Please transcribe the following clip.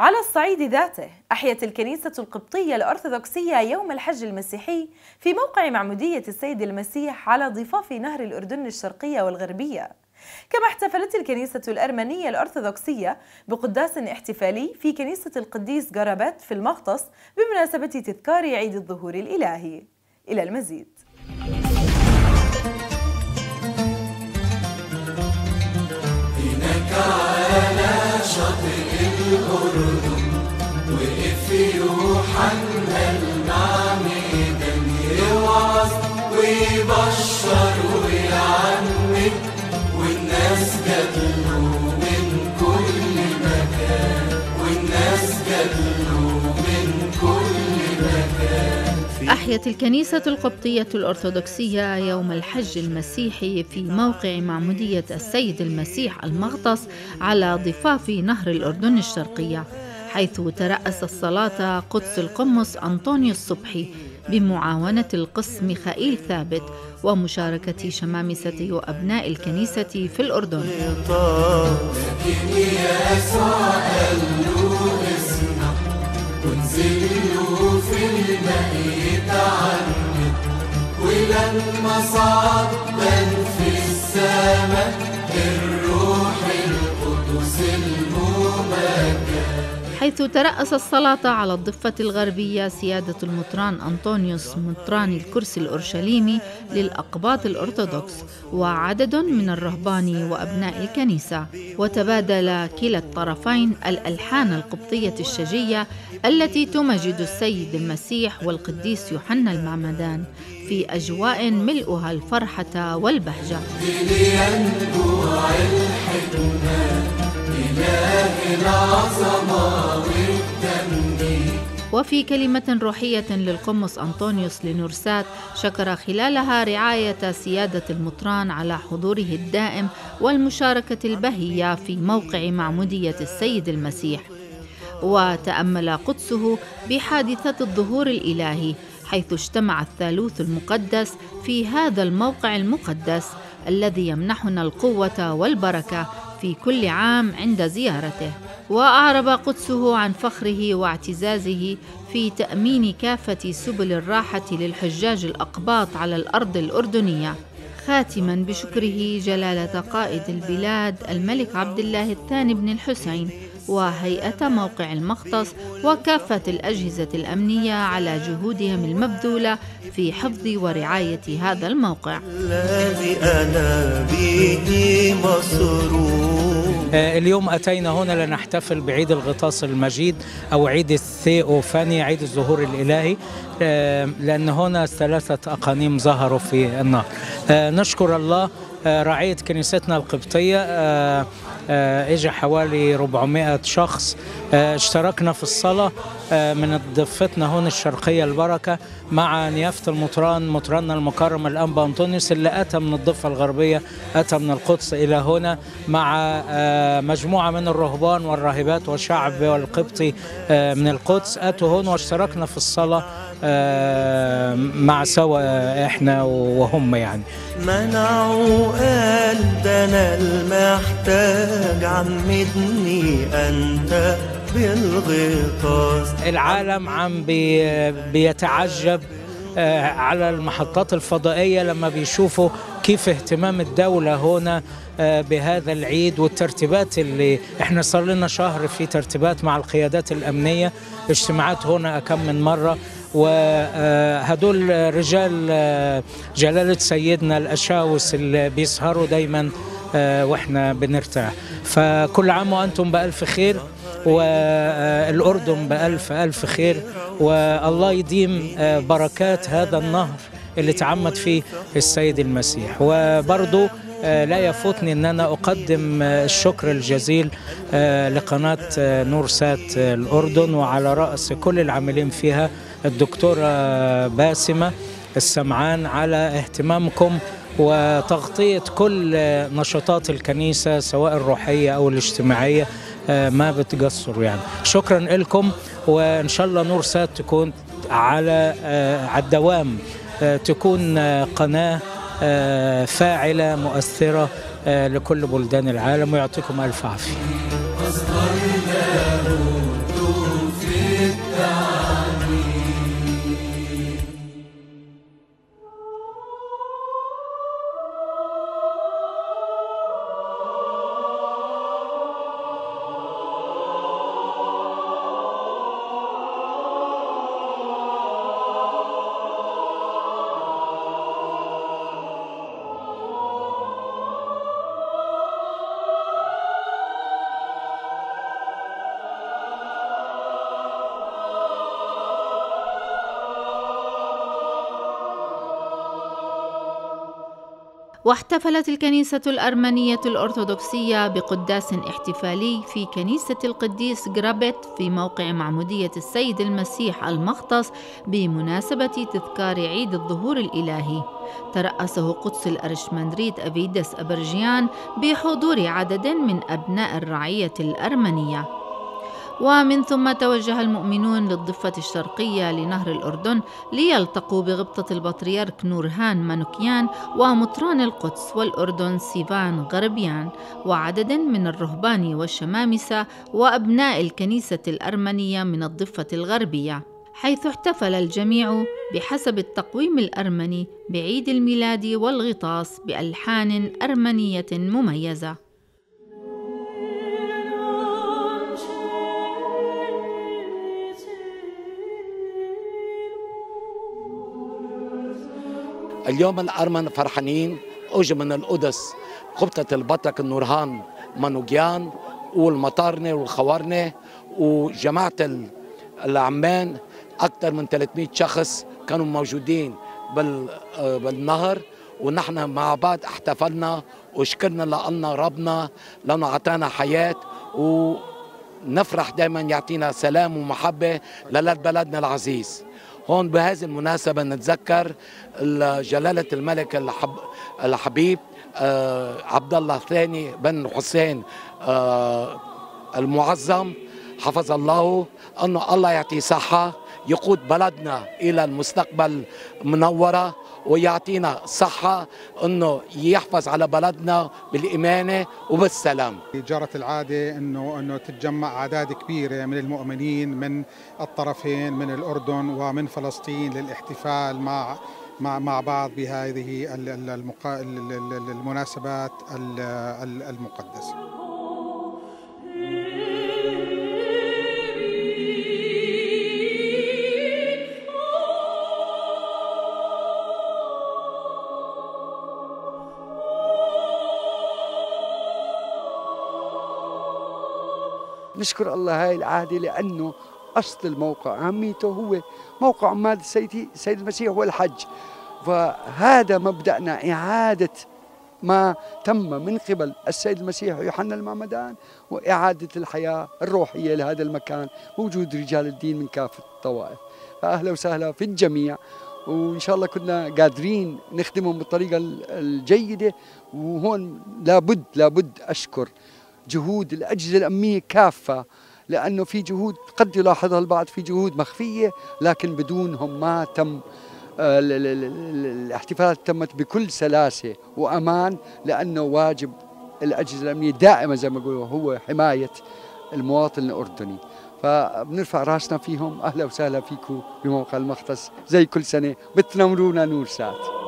على الصعيد ذاته أحيت الكنيسة القبطية الأرثوذكسية يوم الحج المسيحي في موقع معمودية السيد المسيح على ضفاف نهر الأردن الشرقية والغربية. كما احتفلت الكنيسة الأرمنية الأرثوذكسية بقداس احتفالي في كنيسة القديس جربت في المغطس بمناسبة تذكار عيد الظهور الإلهي. إلى المزيد. يوعظ ويبشر والناس من كل مكان والناس من كل مكان أحيت الكنيسة القبطية الأرثوذكسية يوم الحج المسيحي في موقع معمودية السيد المسيح المغطس على ضفاف نهر الأردن الشرقية. حيث ترأس الصلاة قدس القمص أنطونيو الصبحي بمعاونة القس ميخائيل ثابت ومشاركة شمامسة وأبناء الكنيسة في الأردن. في الماء يتعمد ولما صعد بان في السماء حيث ترأس الصلاة على الضفة الغربية سيادة المطران أنطونيوس مطران الكرسي الأورشليمي للأقباط الأرثوذكس وعدد من الرهبان وأبناء الكنيسة. وتبادل كلا الطرفين الألحان القبطية الشجية التي تمجد السيد المسيح والقديس يوحنا المعمدان في أجواء ملؤها الفرحة والبهجة. وفي كلمة روحية للقمص أنطونيوس لنورسات شكر خلالها رعاية سيادة المطران على حضوره الدائم والمشاركة البهية في موقع معمودية السيد المسيح. وتأمل قدسه بحادثة الظهور الإلهي حيث اجتمع الثالوث المقدس في هذا الموقع المقدس الذي يمنحنا القوة والبركة في كل عام عند زيارته وأعرب قدسه عن فخره واعتزازه في تأمين كافة سبل الراحة للحجاج الأقباط على الأرض الأردنية خاتما بشكره جلالة قائد البلاد الملك عبد الله الثاني بن الحسين وهيئة موقع المختص وكافة الأجهزة الأمنية على جهودهم المبذولة في حفظ ورعاية هذا الموقع. الذي أنا به مسرور اليوم أتينا هنا لنحتفل بعيد الغطاس المجيد أو عيد الثيوفاني عيد الظهور الإلهي آه، لأن هنا ثلاثة أقانيم ظهروا في النهر آه، نشكر الله آه، رعية كنيستنا القبطية آه، آه، إجا حوالي 400 شخص آه، اشتركنا في الصلاة آه، من ضفتنا هنا الشرقية البركة مع نيافة المطران مطراننا المكرم الأنبا أنطونيوس اللي أتى من الضفة الغربية أتى من القدس إلى هنا مع آه، مجموعة من الرهبان والراهبات والشعب والقبطي آه، من القدس. أتوا هنا واشتركنا في الصلاة آه، مع سوا إحنا وهم يعني. منعوا قال ده أنا المحتاج عمدني أنت. بالغطاس العالم عم بي بيتعجب آه، على المحطات الفضائية لما بيشوفوا كيف اهتمام الدولة هنا آه، بهذا العيد والترتيبات اللي إحنا صار لنا شهر في ترتيبات مع القيادات الأمنية. اجتماعات هنا كم من مرة وهدول رجال آه، جلالة سيدنا الأشاوس اللي بيسهروا دايما وإحنا بنرتاح. فكل عام وأنتم بألف خير. والأردن بألف ألف خير والله يديم آه، بركات هذا النهر اللي تعمد فيه السيد المسيح. وبرضو آه، لا يفوتني إن أنا أقدم آه، الشكر الجزيل لقناة نور سات الأردن وعلى رأس كل العاملين فيها الدكتورة باسمة السمعان على اهتمامكم وتغطية كل نشاطات الكنيسة سواء الروحية أو الاجتماعية. ما بتقصروا يعني. شكرا لكم وإن شاء الله نور سات تكون على آه، على الدوام. آه، تكون آه، قناة آه، فاعلة مؤثرة آه، لكل بلدان العالم ويعطيكم ألف عافية. واحتفلت الكنيسة الأرمنية الأرثوذكسية بقداس احتفالي في كنيسة القديس جرابت في موقع معمودية السيد المسيح المختص بمناسبة تذكار عيد الظهور الإلهي. ترأسه قدس الأرشمندريت أبيدس أبرجيان بحضور عدد من أبناء الرعية الأرمنية. ومن ثم توجه المؤمنون للضفة الشرقية لنهر الأردن ليلتقوا بغبطة البطريرك نورهان مانوكيان ومطران القدس والأردن سيفان غربيان وعدد من الرهبان والشمامسة وأبناء الكنيسة الأرمنية من الضفة الغربية حيث احتفل الجميع بحسب التقويم الأرمني بعيد الميلاد والغطاس بألحان أرمنية مميزة. اليوم الأرمن فرحانين اجوا من القدس قبطة البطرك النورهان مانوجيان والمطارنة والخوارنة وجماعة العمان. أكثر من 300 شخص كانوا موجودين بالنهر ونحن مع بعض احتفلنا وشكرنا لنا ربنا لأنه أعطانا حياة ونفرح دائما يعطينا سلام ومحبة لبلدنا العزيز. هون بهذه المناسبة نتذكر جلالة الملك الحب الحبيب آه عبد الله الثاني بن حسين آه المعظم حفظ الله أنه الله يعطيه صحة يقود بلدنا إلى المستقبل منورة. ويعطينا صحة أنه يحفظ على بلدنا بالإمانة وبالسلام. جرت العادة أنه أنه تتجمع أعداد كبيرة من المؤمنين من الطرفين من الأردن ومن فلسطين للاحتفال مع مع مع بعض بهذه المناسبات المقدسة. نشكر الله هاي العهدة لأنه أصل الموقع أهميته هو موقع عماد السيد المسيح هو الحج. فهذا مبدأنا إعادة ما تم من قبل السيد المسيح ويوحنا المعمدان وإعادة الحياة الروحية لهذا المكان وجود رجال الدين من كافة الطوائف. فأهلا وسهلا في الجميع وإن شاء الله كنا قادرين نخدمهم بالطريقة الجيدة وهون لابد لابد أشكر جهود الأجهزة الأمنية كافة لأنه في جهود قد يلاحظها البعض في جهود مخفية لكن بدونهم ما تم آه، الاحتفالات تمت بكل سلاسة وأمان لأنه واجب الأجهزة الأمنية دائما زي ما يقولوا هو حماية المواطن الأردني. فبنرفع رأسنا فيهم أهلا وسهلا فيكم بموقع المختص زي كل سنة بتنورونا نور سات